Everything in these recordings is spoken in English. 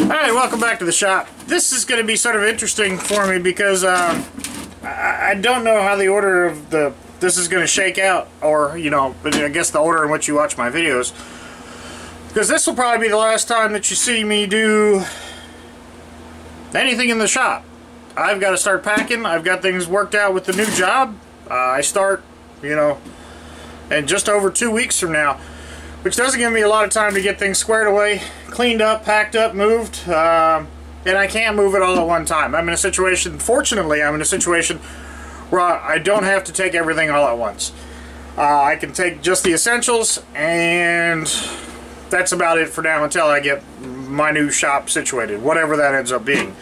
Alright, welcome back to the shop. This is going to be sort of interesting for me because um, I, I don't know how the order of the this is going to shake out or, you know, I guess the order in which you watch my videos. Because this will probably be the last time that you see me do anything in the shop. I've got to start packing. I've got things worked out with the new job. Uh, I start, you know, in just over two weeks from now which doesn't give me a lot of time to get things squared away, cleaned up, packed up, moved, uh, and I can't move it all at one time. I'm in a situation, fortunately, I'm in a situation where I don't have to take everything all at once. Uh, I can take just the essentials, and that's about it for now until I get my new shop situated, whatever that ends up being.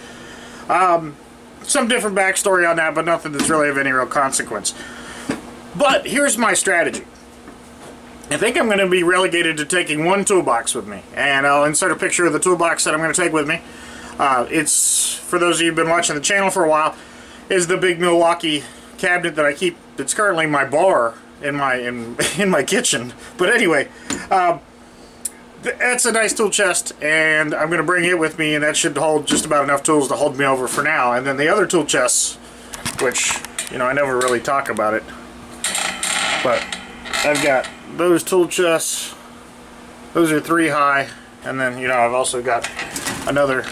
Um, some different backstory on that, but nothing that's really of any real consequence. But here's my strategy. I think I'm going to be relegated to taking one toolbox with me. And I'll insert a picture of the toolbox that I'm going to take with me. Uh, it's, for those of you who've been watching the channel for a while, is the big Milwaukee cabinet that I keep. It's currently my bar in my in, in my kitchen. But anyway, um, that's a nice tool chest, and I'm going to bring it with me, and that should hold just about enough tools to hold me over for now. And then the other tool chests, which, you know, I never really talk about it, but I've got those tool chests. Those are three high. And then, you know, I've also got another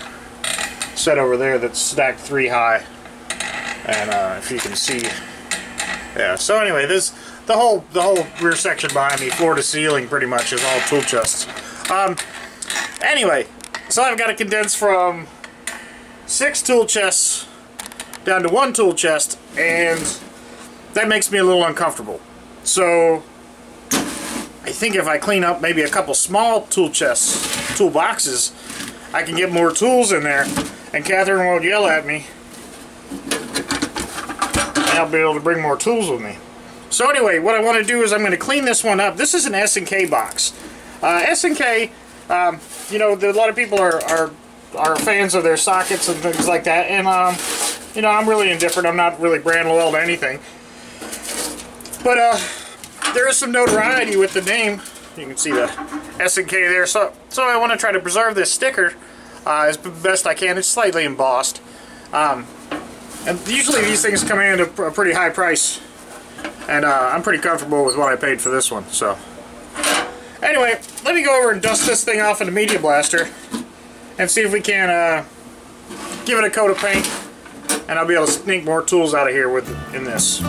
set over there that's stacked three high. And uh, if you can see, yeah. So anyway, this the whole the whole rear section behind me, floor to ceiling, pretty much is all tool chests. Um, anyway, so I've got to condense from six tool chests down to one tool chest, and that makes me a little uncomfortable. So I think if I clean up maybe a couple small tool chests, tool boxes, I can get more tools in there and Catherine won't yell at me. And I'll be able to bring more tools with me. So anyway, what I want to do is I'm going to clean this one up. This is an S&K box. Uh, S&K, um, you know, a lot of people are, are, are fans of their sockets and things like that. And, um, you know, I'm really indifferent. I'm not really brand loyal to anything. But, uh, there is some notoriety with the name. You can see the S&K there. So, so I want to try to preserve this sticker uh, as best I can. It's slightly embossed. Um, and usually these things come in at a, pretty high price. And uh, I'm pretty comfortable with what I paid for this one. So Anyway, let me go over and dust this thing off in the Media Blaster and see if we can uh, give it a coat of paint and I'll be able to sneak more tools out of here with in this.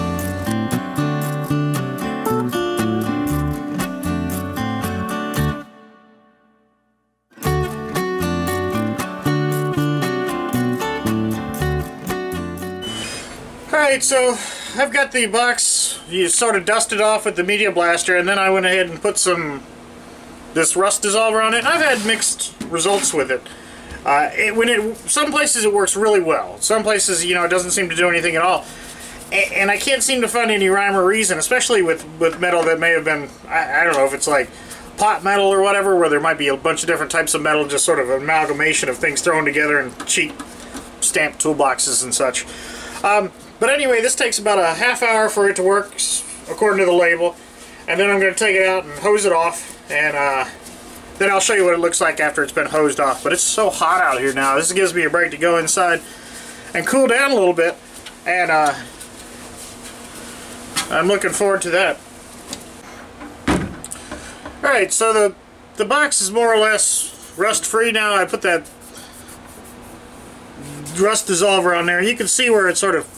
Alright, so I've got the box you sort of dusted off with the Media Blaster and then I went ahead and put some this rust dissolver on it. I've had mixed results with it. Uh, it, when it some places it works really well. Some places, you know, it doesn't seem to do anything at all. And, and I can't seem to find any rhyme or reason, especially with, with metal that may have been, I, I don't know if it's like pot metal or whatever, where there might be a bunch of different types of metal, just sort of amalgamation of things thrown together in cheap stamped toolboxes and such. Um, but anyway, this takes about a half hour for it to work, according to the label. And then I'm going to take it out and hose it off. And uh, then I'll show you what it looks like after it's been hosed off. But it's so hot out here now. This gives me a break to go inside and cool down a little bit. And uh, I'm looking forward to that. Alright, so the, the box is more or less rust-free now. I put that rust dissolver on there. You can see where it sort of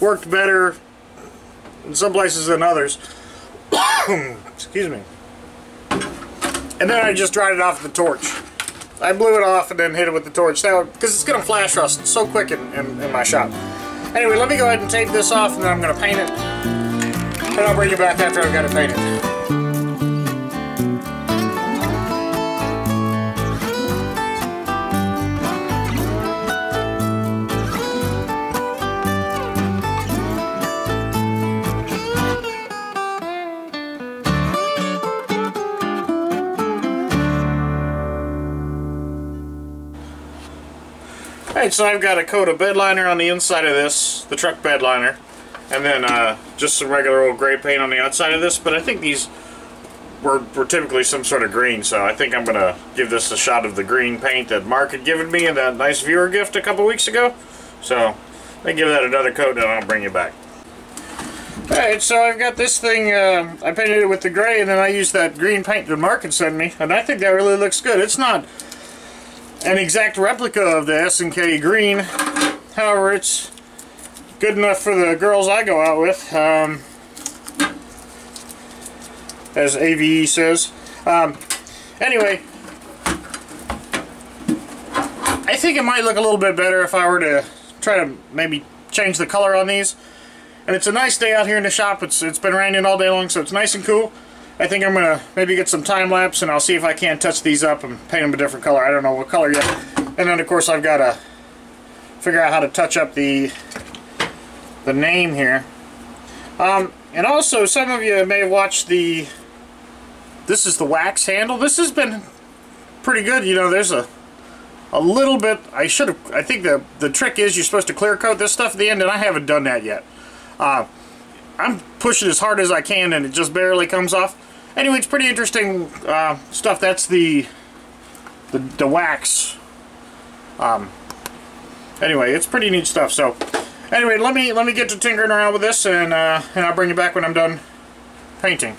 worked better in some places than others. Excuse me. And then I just dried it off with the torch. I blew it off and then hit it with the torch. Now, because it's going to flash rust so quick in, in, in, my shop. Anyway, let me go ahead and tape this off and then I'm going to paint it. And I'll bring you back after I've got it painted. Alright, so I've got a coat of bed liner on the inside of this, the truck bed liner, and then uh, just some regular old gray paint on the outside of this, but I think these were, were typically some sort of green, so I think I'm going to give this a shot of the green paint that Mark had given me in that nice viewer gift a couple weeks ago. So, let me give that another coat and I'll bring you back. Alright, so I've got this thing, uh, I painted it with the gray and then I used that green paint that Mark had sent me, and I think that really looks good. It's not an exact replica of the S&K green, however, it's good enough for the girls I go out with. Um, as AVE says. Um, anyway, I think it might look a little bit better if I were to try to maybe change the color on these. And it's a nice day out here in the shop. It's It's been raining all day long, so it's nice and cool. I think I'm going to maybe get some time lapse and I'll see if I can't touch these up and paint them a different color. I don't know what color yet. And then of course I've got to figure out how to touch up the the name here. Um, and also some of you may have watched the this is the wax handle. This has been pretty good. You know, there's a a little bit. I should have. I think the the trick is you're supposed to clear coat this stuff at the end, and I haven't done that yet. Uh, I'm pushing as hard as I can, and it just barely comes off. Anyway, it's pretty interesting uh, stuff. That's the the, the wax. Um, anyway, it's pretty neat stuff. So, anyway, let me let me get to tinkering around with this, and uh, and I'll bring you back when I'm done painting.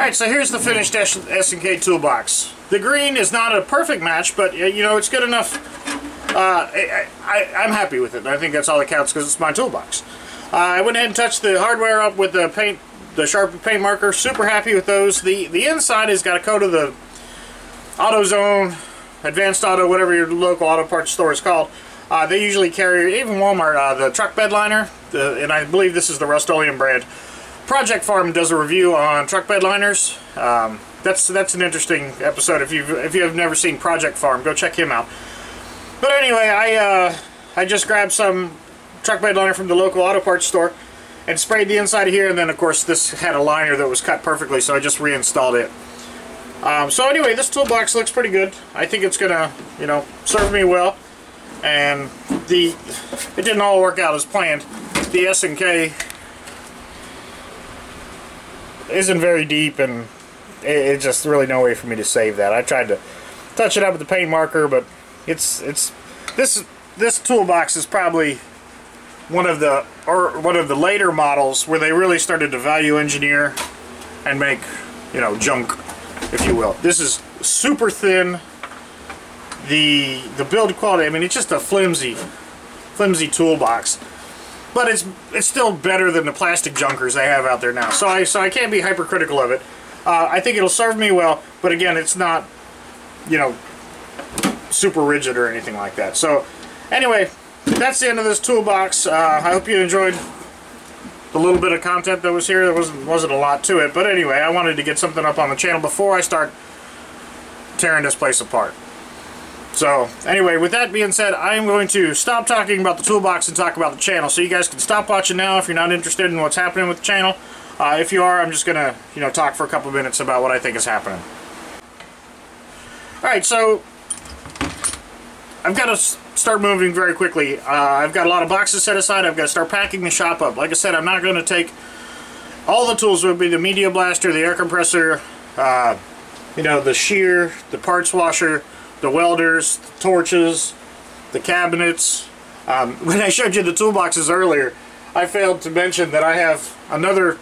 Alright, so here's the finished S&K toolbox. The green is not a perfect match, but you know, it's good enough. Uh, I, am happy with it. I think that's all that counts because it's my toolbox. Uh, I went ahead and touched the hardware up with the paint, the sharp paint marker. Super happy with those. The the inside has got a coat of the AutoZone, Advanced Auto, whatever your local auto parts store is called. Uh, they usually carry, even Walmart, uh, the truck bed liner, the, and I believe this is the Rust-Oleum brand. Project Farm does a review on truck bed liners. Um, that's that's an interesting episode. If you if you have never seen Project Farm, go check him out. But anyway, I uh, I just grabbed some truck bed liner from the local auto parts store and sprayed the inside of here. And then of course this had a liner that was cut perfectly, so I just reinstalled it. Um, so anyway, this toolbox looks pretty good. I think it's gonna you know serve me well. And the it didn't all work out as planned. The S and K isn't very deep and it's just really no way for me to save that. I tried to touch it up with the paint marker, but it's it's this this toolbox is probably one of the or one of the later models where they really started to value engineer and make you know junk, if you will. This is super thin. The the build quality, I mean, it's just a flimsy, flimsy toolbox but it's it's still better than the plastic junkers they have out there now. So I so I can't be hypercritical of it. Uh, I think it'll serve me well, but again, it's not, you know, super rigid or anything like that. So anyway, that's the end of this toolbox. Uh, I hope you enjoyed the little bit of content that was here. There wasn't wasn't a lot to it, but anyway, I wanted to get something up on the channel before I start tearing this place apart. So, anyway, with that being said, I am going to stop talking about the toolbox and talk about the channel. So you guys can stop watching now if you're not interested in what's happening with the channel. Uh, if you are, I'm just going to, you know, talk for a couple minutes about what I think is happening. Alright, so I've got to start moving very quickly. Uh, I've got a lot of boxes set aside. I've got to start packing the shop up. Like I said, I'm not going to take all the tools. Would be the media blaster, the air compressor, uh, you know, the shear, the parts washer, the welders, the torches, the cabinets. Um, when I showed you the toolboxes earlier, I failed to mention that I have another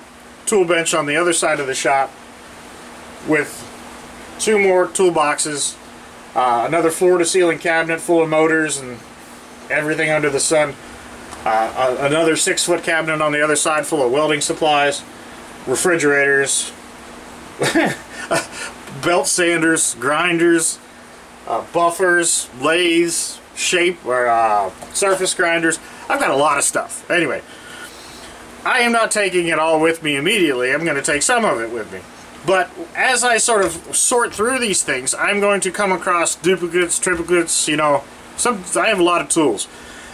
tool bench on the other side of the shop with two more toolboxes, uh, another floor-to-ceiling cabinet full of motors and everything under the sun, uh, another six-foot cabinet on the other side full of welding supplies, refrigerators, belt sanders, grinders, uh, buffers, lathes, shape or uh, surface grinders. I've got a lot of stuff. Anyway, I am not taking it all with me immediately. I'm going to take some of it with me. But as I sort of sort through these things, I'm going to come across duplicates, triplicates, you know, some I have a lot of tools.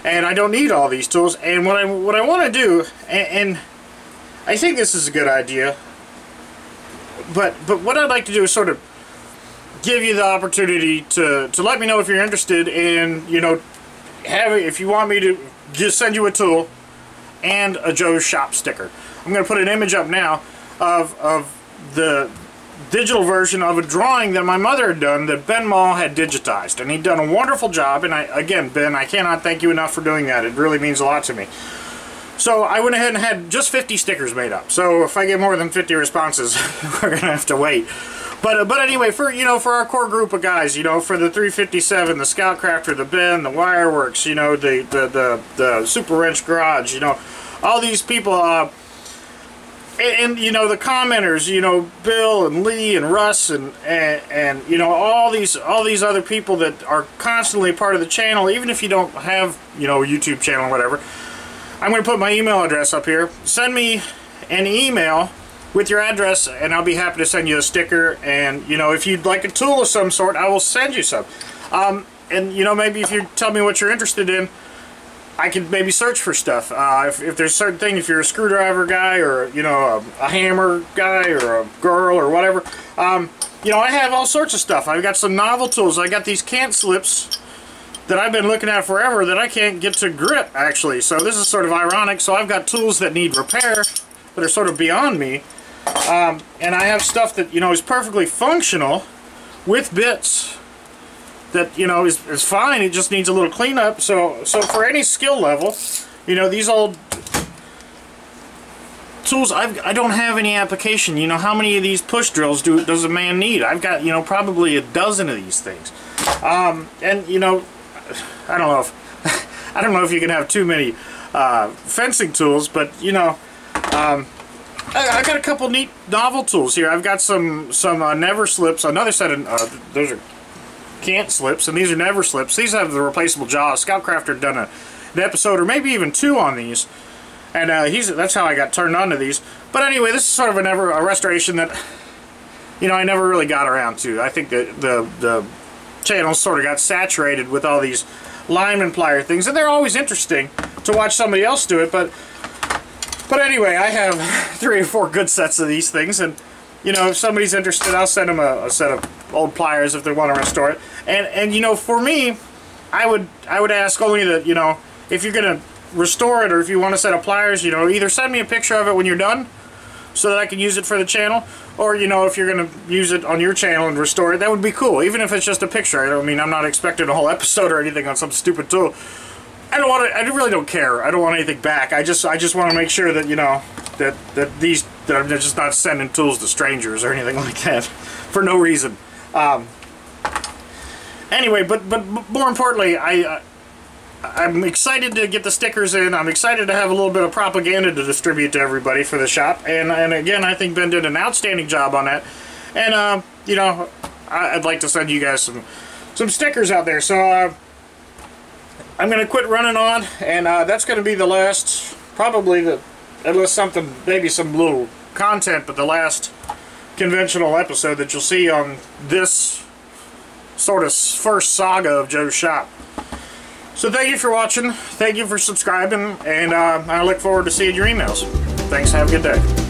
And I don't need all these tools. And what I what I want to do, and, and I think this is a good idea, but but what I'd like to do is sort of give you the opportunity to to let me know if you're interested in you know having if you want me to just send you a tool and a Joe's Shop sticker. I'm going to put an image up now of of the digital version of a drawing that my mother had done that Ben Mall had digitized and he'd done a wonderful job and I again Ben I cannot thank you enough for doing that. It really means a lot to me. So I went ahead and had just 50 stickers made up. So if I get more than 50 responses we're gonna have to wait but uh, but anyway for you know for our core group of guys you know for the 357 the Scout Crafter the Ben the Wireworks you know the the the, the Super Wrench Garage you know all these people uh, and, and, you know the commenters, you know Bill and Lee and Russ and, and and you know all these all these other people that are constantly part of the channel, even if you don't have you know a YouTube channel or whatever. I'm going to put my email address up here. Send me an email with your address, and I'll be happy to send you a sticker. And you know if you'd like a tool of some sort, I will send you some. Um, and you know maybe if you tell me what you're interested in I could maybe search for stuff. Uh, if, if, there's certain thing, if you're a screwdriver guy or, you know, a, a hammer guy or a girl or whatever, um, you know, I have all sorts of stuff. I've got some novel tools. I got these cant slips that I've been looking at forever that I can't get to grip, actually. So this is sort of ironic. So I've got tools that need repair that are sort of beyond me. Um, and I have stuff that, you know, is perfectly functional with bits that you know is, is fine. It just needs a little cleanup. So so for any skill level you know these old tools I've, I don't have any application. You know how many of these push drills do does a man need? I've got you know probably a dozen of these things. Um, and you know I don't know if I don't know if you can have too many uh, fencing tools but you know um, I, I, got a couple neat novel tools here I've got some some uh, never slips another set of uh, those are can't slips, and these are never slips. These have the replaceable jaws. Scoutcrafter done a, an episode, or maybe even two on these, and uh, he's that's how I got turned on to these. But anyway, this is sort of a never a restoration that you know I never really got around to. I think that the the channel sort of got saturated with all these lime and plier things, and they're always interesting to watch somebody else do it. But but anyway, I have three or four good sets of these things, and you know, if somebody's interested, I'll send them a, a, set of old pliers if they want to restore it. And and you know, for me, I would I would ask only that you know if you're gonna restore it or if you want a set of pliers, you know, either send me a picture of it when you're done, so that I can use it for the channel, or you know, if you're gonna use it on your channel and restore it, that would be cool. Even if it's just a picture. I don't mean I'm not expecting a whole episode or anything on some stupid tool. I don't want to. I really don't care. I don't want anything back. I just I just want to make sure that you know that that these that I'm just not sending tools to strangers or anything like that for no reason. Um, anyway, but but more importantly, I. Uh, I'm excited to get the stickers in. I'm excited to have a little bit of propaganda to distribute to everybody for the shop. And and again, I think Ben did an outstanding job on that. And uh, you know, I'd like to send you guys some some stickers out there. So uh, I'm gonna quit running on, and uh, that's gonna be the last, probably the unless something, maybe some little content, but the last conventional episode that you'll see on this sort of first saga of Joe's Shop. So thank you for watching, thank you for subscribing, and uh, I look forward to seeing your emails. Thanks, have a good day.